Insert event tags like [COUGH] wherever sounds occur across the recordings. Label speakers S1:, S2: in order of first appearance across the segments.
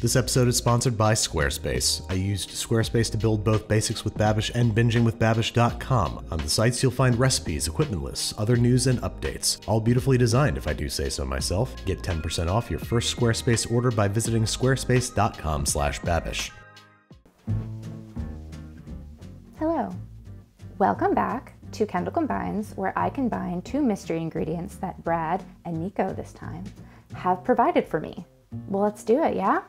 S1: This episode is sponsored by Squarespace. I used Squarespace to build both Basics with Babish and BingingWithBabish.com. On the sites, you'll find recipes, equipment lists, other news, and updates. All beautifully designed, if I do say so myself. Get 10% off your first Squarespace order by visiting squarespace.com slash babish.
S2: Hello. Welcome back to Kendall Combines, where I combine two mystery ingredients that Brad and Nico this time have provided for me. Well, let's do it, yeah?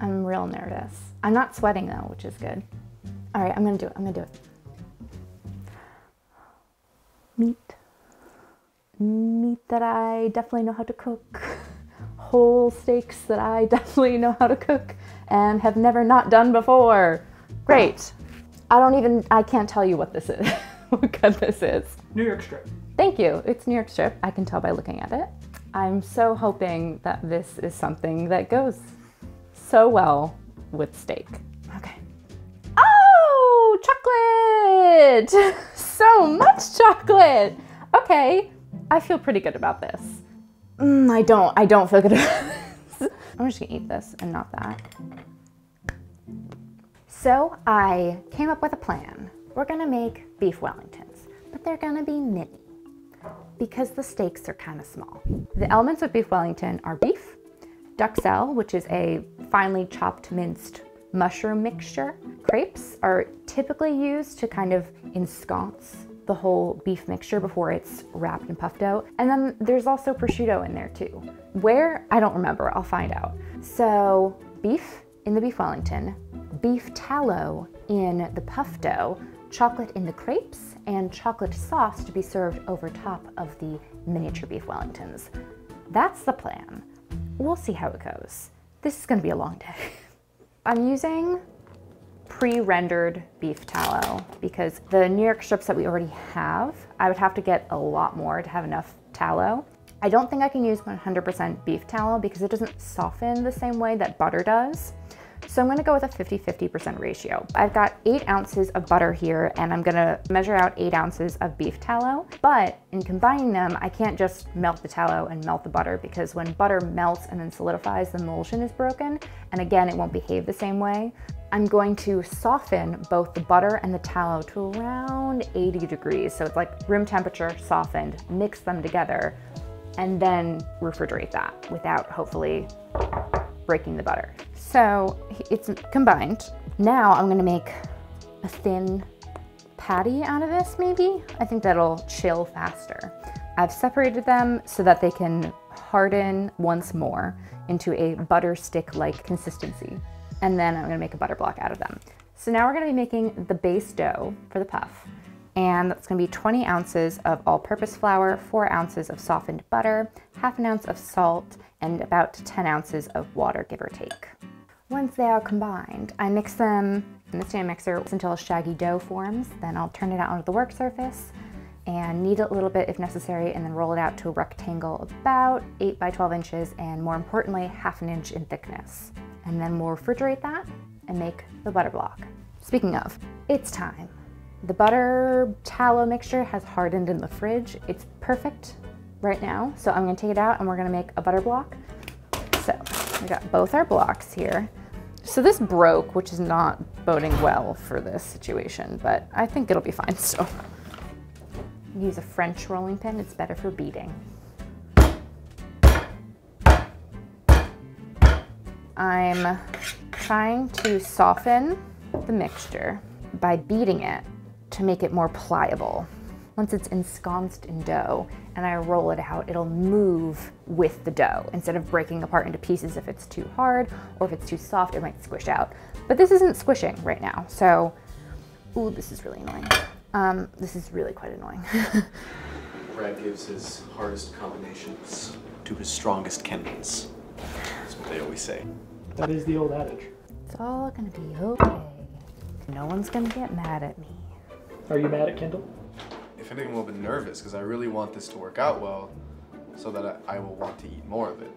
S2: I'm real nervous. I'm not sweating though, which is good. All right, I'm gonna do it. I'm gonna do it. Meat. Meat that I definitely know how to cook. [LAUGHS] Whole steaks that I [LAUGHS] definitely know how to cook and have never not done before. Great. I don't even, I can't tell you what this is, [LAUGHS] what cut this is.
S3: New York strip.
S2: Thank you. It's New York strip. I can tell by looking at it. I'm so hoping that this is something that goes so well with steak. Okay. Oh, chocolate! [LAUGHS] so much chocolate. Okay, I feel pretty good about this. Mm, I don't. I don't feel good about [LAUGHS] this. I'm just gonna eat this and not that. So I came up with a plan. We're gonna make beef Wellingtons, but they're gonna be mini because the steaks are kind of small. The elements of beef Wellington are beef, duxelle, which is a finely chopped minced mushroom mixture. Crepes are typically used to kind of ensconce the whole beef mixture before it's wrapped and puffed out. And then there's also prosciutto in there too. Where? I don't remember, I'll find out. So beef in the beef Wellington, beef tallow in the puff dough, chocolate in the crepes, and chocolate sauce to be served over top of the miniature beef Wellingtons. That's the plan. We'll see how it goes. This is gonna be a long day. [LAUGHS] I'm using pre-rendered beef tallow because the New York strips that we already have, I would have to get a lot more to have enough tallow. I don't think I can use 100% beef tallow because it doesn't soften the same way that butter does. So I'm gonna go with a 50-50% ratio. I've got eight ounces of butter here and I'm gonna measure out eight ounces of beef tallow, but in combining them, I can't just melt the tallow and melt the butter because when butter melts and then solidifies, the emulsion is broken. And again, it won't behave the same way. I'm going to soften both the butter and the tallow to around 80 degrees. So it's like room temperature, softened, mix them together, and then refrigerate that without hopefully breaking the butter. So it's combined. Now I'm gonna make a thin patty out of this maybe. I think that'll chill faster. I've separated them so that they can harden once more into a butter stick-like consistency. And then I'm gonna make a butter block out of them. So now we're gonna be making the base dough for the puff. And that's gonna be 20 ounces of all-purpose flour, four ounces of softened butter, half an ounce of salt, and about 10 ounces of water, give or take. Once they are combined, I mix them in the stand mixer until a shaggy dough forms. Then I'll turn it out onto the work surface and knead it a little bit if necessary and then roll it out to a rectangle about 8 by 12 inches and more importantly, half an inch in thickness. And then we'll refrigerate that and make the butter block. Speaking of, it's time. The butter tallow mixture has hardened in the fridge. It's perfect right now. So I'm gonna take it out and we're gonna make a butter block. So we got both our blocks here. So this broke, which is not boding well for this situation, but I think it'll be fine [LAUGHS] still. Use a French rolling pin, it's better for beating. I'm trying to soften the mixture by beating it to make it more pliable. Once it's ensconced in dough and I roll it out, it'll move with the dough instead of breaking apart into pieces if it's too hard or if it's too soft, it might squish out. But this isn't squishing right now. So, ooh, this is really annoying. Um, this is really quite annoying. [LAUGHS]
S4: Brad gives his hardest combinations to his strongest Kendalls. That's what they always say.
S3: That is the old adage.
S2: It's all gonna be okay. No one's gonna get mad at me.
S3: Are you mad at Kendall?
S4: If anything, I'm a little bit nervous because I really want this to work out well so that I, I will want to eat more of it.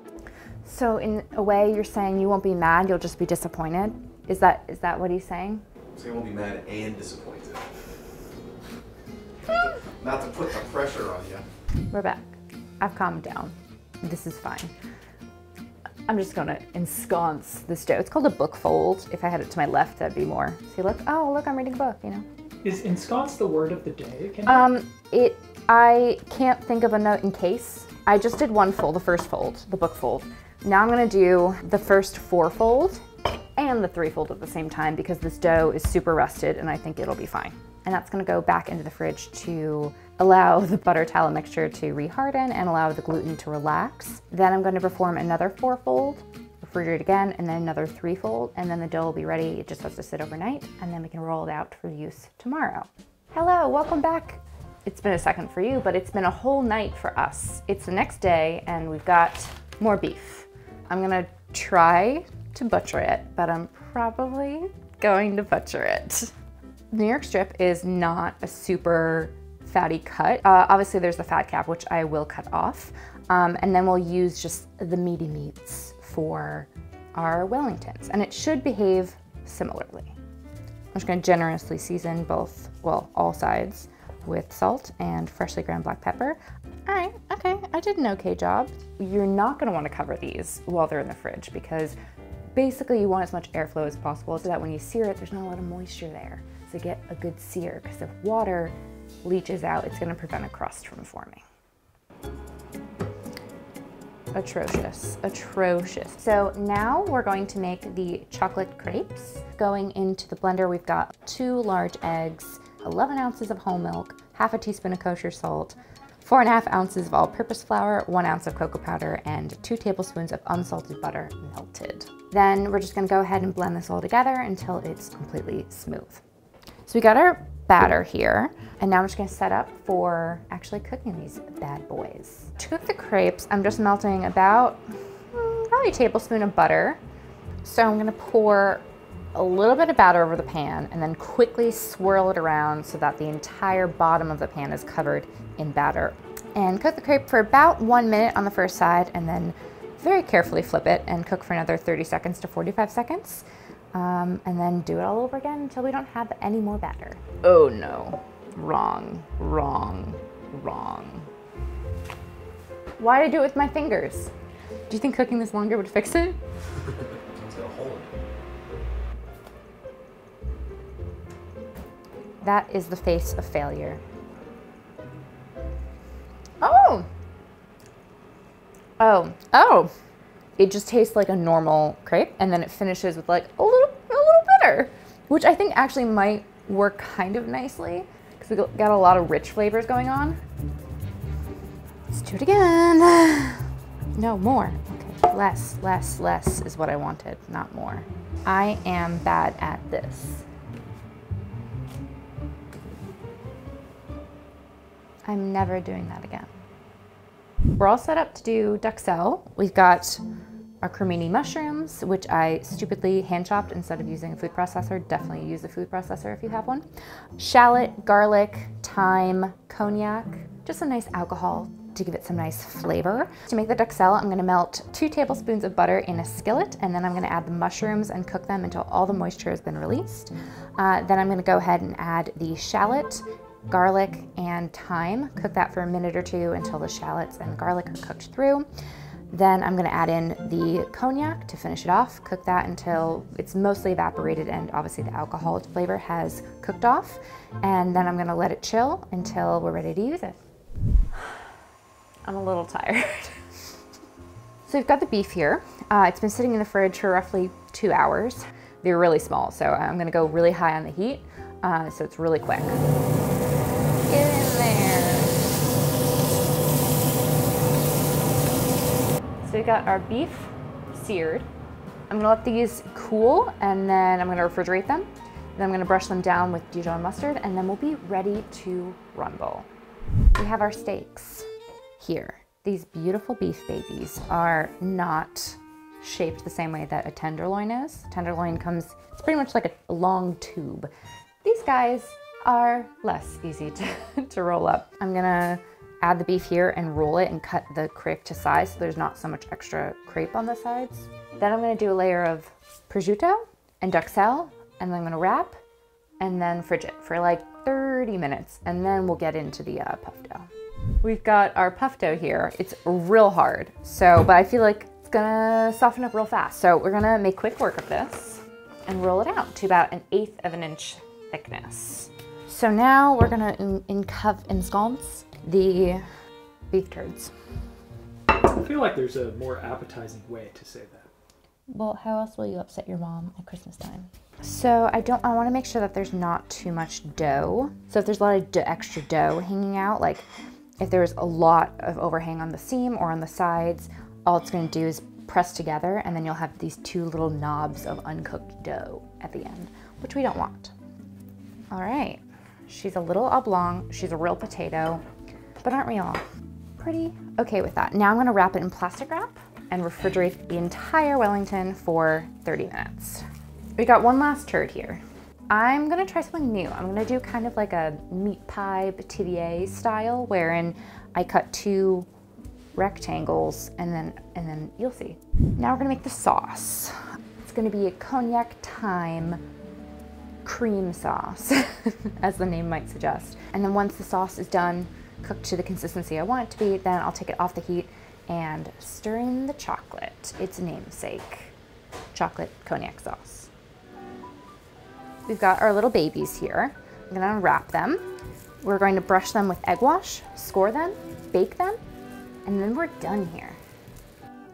S2: So in a way, you're saying you won't be mad, you'll just be disappointed? Is that is that what he's saying?
S4: So I won't be mad and disappointed. Hmm. Not to put the pressure on you.
S2: We're back. I've calmed down. This is fine. I'm just gonna ensconce this dough. It's called a book fold. If I had it to my left, that'd be more. See, look, oh, look, I'm reading a book, you know?
S3: Is ensconce the word of the day? Kendall?
S2: Um, it, I can't think of a note in case. I just did one fold, the first fold, the book fold. Now I'm gonna do the first four fold and the three fold at the same time because this dough is super rusted and I think it'll be fine. And that's gonna go back into the fridge to allow the butter tallow mixture to reharden and allow the gluten to relax. Then I'm gonna perform another four fold, refrigerate again, and then another three fold, and then the dough will be ready. It just has to sit overnight, and then we can roll it out for use tomorrow. Hello, welcome back. It's been a second for you, but it's been a whole night for us. It's the next day, and we've got more beef. I'm gonna try to butcher it, but I'm probably going to butcher it. New York strip is not a super fatty cut. Uh, obviously there's the fat cap, which I will cut off. Um, and then we'll use just the meaty meats for our Wellingtons. And it should behave similarly. I'm just gonna generously season both, well, all sides with salt and freshly ground black pepper. All right, okay, I did an okay job. You're not gonna wanna cover these while they're in the fridge because basically you want as much airflow as possible so that when you sear it, there's not a lot of moisture there. So get a good sear because if water leaches out, it's gonna prevent a crust from forming. Atrocious, atrocious. So now we're going to make the chocolate crepes. Going into the blender, we've got two large eggs, 11 ounces of whole milk, half a teaspoon of kosher salt, four and a half ounces of all-purpose flour, one ounce of cocoa powder, and two tablespoons of unsalted butter melted. Then we're just gonna go ahead and blend this all together until it's completely smooth. So we got our batter here. And now I'm just gonna set up for actually cooking these bad boys. To cook the crepes, I'm just melting about mm, probably a tablespoon of butter. So I'm gonna pour a little bit of batter over the pan and then quickly swirl it around so that the entire bottom of the pan is covered in batter. And cook the crepe for about one minute on the first side and then very carefully flip it and cook for another 30 seconds to 45 seconds. Um, and then do it all over again until we don't have any more batter. Oh no, wrong, wrong, wrong. Why did I do it with my fingers? Do you think cooking this longer would fix it?
S4: It's got a hole in it.
S2: That is the face of failure. Oh! Oh, oh! It just tastes like a normal crepe and then it finishes with like a little, a little bitter, which I think actually might work kind of nicely because we got a lot of rich flavors going on. Let's do it again. [SIGHS] No, more. Okay, less, less, less is what I wanted, not more. I am bad at this. I'm never doing that again. We're all set up to do duxelle. We've got our cremini mushrooms, which I stupidly hand chopped instead of using a food processor. Definitely use a food processor if you have one. Shallot, garlic, thyme, cognac, just a nice alcohol to give it some nice flavor. To make the duxelle, I'm gonna melt two tablespoons of butter in a skillet, and then I'm gonna add the mushrooms and cook them until all the moisture has been released. Uh, then I'm gonna go ahead and add the shallot, garlic, and thyme. Cook that for a minute or two until the shallots and garlic are cooked through. Then I'm gonna add in the cognac to finish it off. Cook that until it's mostly evaporated and obviously the alcohol flavor has cooked off. And then I'm gonna let it chill until we're ready to use it. [SIGHS] I'm a little tired. [LAUGHS] so we've got the beef here. Uh, it's been sitting in the fridge for roughly two hours. They're really small, so I'm gonna go really high on the heat, uh, so it's really quick. Get in there. So we got our beef seared. I'm gonna let these cool and then I'm gonna refrigerate them. Then I'm gonna brush them down with Dijon mustard and then we'll be ready to rumble. We have our steaks here. These beautiful beef babies are not shaped the same way that a tenderloin is. Tenderloin comes, it's pretty much like a long tube. These guys are less easy [LAUGHS] to, to roll up. I'm gonna add the beef here and roll it and cut the crepe to size so there's not so much extra crepe on the sides. Then I'm gonna do a layer of prosciutto and duck duxelle and then I'm gonna wrap and then fridge it for like 30 minutes and then we'll get into the uh, puff dough. We've got our puff dough here. It's real hard, so, but I feel like it's gonna soften up real fast. So we're gonna make quick work of this and roll it out to about an eighth of an inch thickness. So now we're gonna in, in ensconce the beef turds.
S3: I feel like there's a more appetizing way to say that.
S2: Well, how else will you upset your mom at Christmas time? So I don't, I wanna make sure that there's not too much dough. So if there's a lot of extra dough hanging out, like if there's a lot of overhang on the seam or on the sides, all it's gonna do is press together and then you'll have these two little knobs of uncooked dough at the end, which we don't want. All right, she's a little oblong, she's a real potato, but aren't we all pretty okay with that? Now I'm gonna wrap it in plastic wrap and refrigerate the entire Wellington for 30 minutes. We got one last turd here. I'm gonna try something new. I'm gonna do kind of like a meat pie pithivier style wherein I cut two rectangles and then, and then you'll see. Now we're gonna make the sauce. It's gonna be a cognac thyme cream sauce, [LAUGHS] as the name might suggest. And then once the sauce is done, cooked to the consistency I want it to be, then I'll take it off the heat and stir in the chocolate, its namesake, chocolate cognac sauce. We've got our little babies here. I'm gonna unwrap them. We're going to brush them with egg wash, score them, bake them, and then we're done here.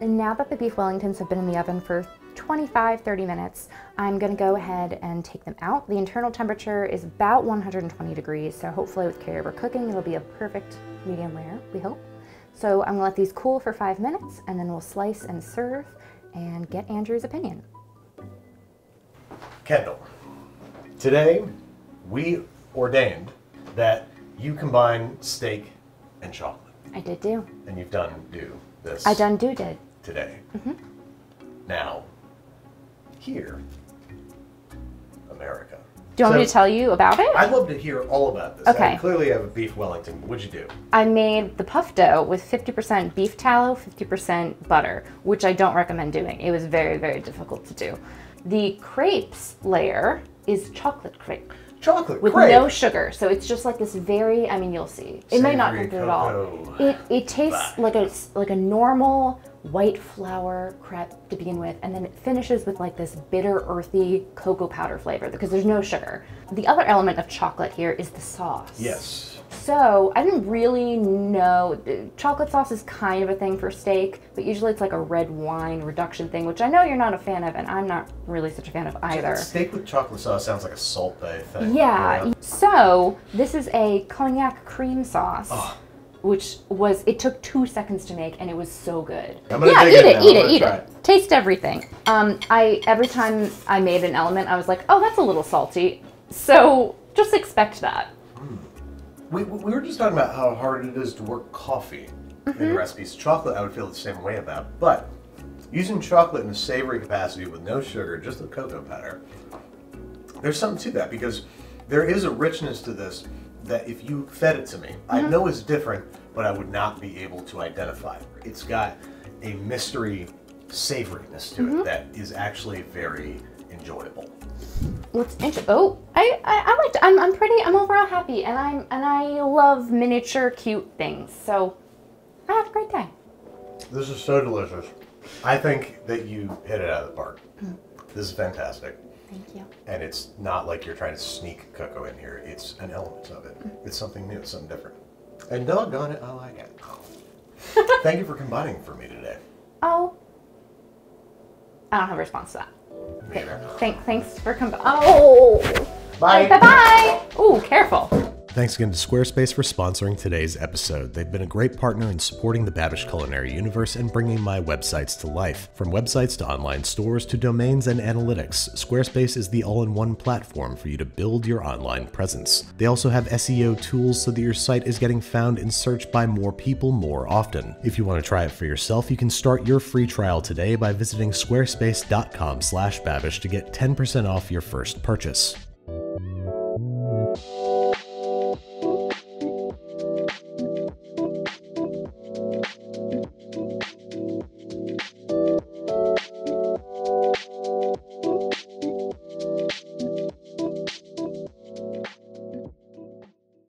S2: And now that the beef Wellingtons have been in the oven for 25, 30 minutes, I'm gonna go ahead and take them out. The internal temperature is about 120 degrees, so hopefully with carryover cooking, it'll be a perfect medium rare, we hope. So I'm gonna let these cool for five minutes, and then we'll slice and serve and get Andrew's opinion.
S1: Kendall, Today, we ordained that you combine steak and chocolate.
S2: I did do.
S1: And you've done do this.
S2: I done do did.
S1: Today. Mm-hmm. Now, here, America.
S2: Do you want so, me to tell you about it?
S1: I'd love to hear all about this.
S2: Okay.
S1: I clearly have a beef Wellington. What'd you do?
S2: I made the puff dough with 50% beef tallow, 50% butter, which I don't recommend doing. It was very, very difficult to do. The crepes layer is chocolate crepe.
S1: Chocolate crepe.
S2: with
S1: crepe.
S2: no sugar, so it's just like this very. I mean, you'll see. It may not come through at all. It it tastes bah. like a like a normal white flour crepe to begin with, and then it finishes with like this bitter, earthy cocoa powder flavor because there's no sugar. The other element of chocolate here is the sauce.
S1: Yes.
S2: So I didn't really know. Chocolate sauce is kind of a thing for steak, but usually it's like a red wine reduction thing, which I know you're not a fan of, and I'm not really such a fan of either.
S1: Steak with chocolate sauce sounds like a Salt Bae thing.
S2: Yeah. yeah. So this is a cognac cream sauce. Oh. Which was it took two seconds to make and it was so good.
S1: yeah,
S2: eat it, eat it,
S1: eat
S2: it. it. Taste everything. Um, I every time I made an element, I was like, oh, that's a little salty. So just expect that.
S1: We, we were just talking about how hard it is to work coffee mm-hmm. in recipes. Chocolate, I would feel the same way about. But using chocolate in a savory capacity with no sugar, just the cocoa powder, there's something to that because there is a richness to this that if you fed it to me, mm-hmm. I know it's different, but I would not be able to identify. It's got a mystery savoriness to mm-hmm. it that is actually very enjoyable.
S2: What's interesting? Oh, I, I I liked. I'm I'm pretty. I'm overall happy, and I'm and I love miniature cute things. So I had a great day.
S1: This is so delicious. I think that you hit it out of the park. Mm. This is fantastic.
S2: Thank you.
S1: And it's not like you're trying to sneak cocoa in here. It's an element of it. Mm. It's something new, something different. And doggone it, I like it. [LAUGHS] Thank you for combining for me today.
S2: Oh, I don't have a response to that. Okay. Thank, thanks for coming. Oh.
S1: Bye.
S2: Bye bye. Ooh, careful.
S1: Thanks again to Squarespace for sponsoring today's episode. They've been a great partner in supporting the Babish culinary universe and bringing my websites to life. From websites to online stores to domains and analytics, Squarespace is the all in one platform for you to build your online presence. They also have SEO tools so that your site is getting found and searched by more people more often. If you want to try it for yourself, you can start your free trial today by visiting squarespace.com/babish to get 10% off your first purchase.